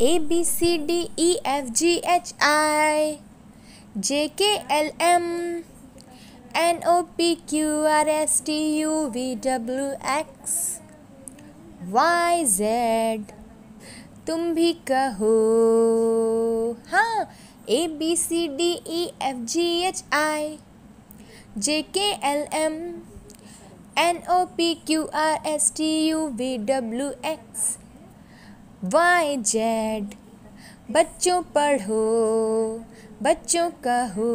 A, B, C, D E F, G, H, I, J, K, L, M, N, O, P, Q, R, S, T, U, V, W, X, Y, Z. तुम भी कहो। हाँ A B C D E F G H I J K L M N O P Q R S T U V W X Y Z? बच्चों पढ़ो बच्चों कहो।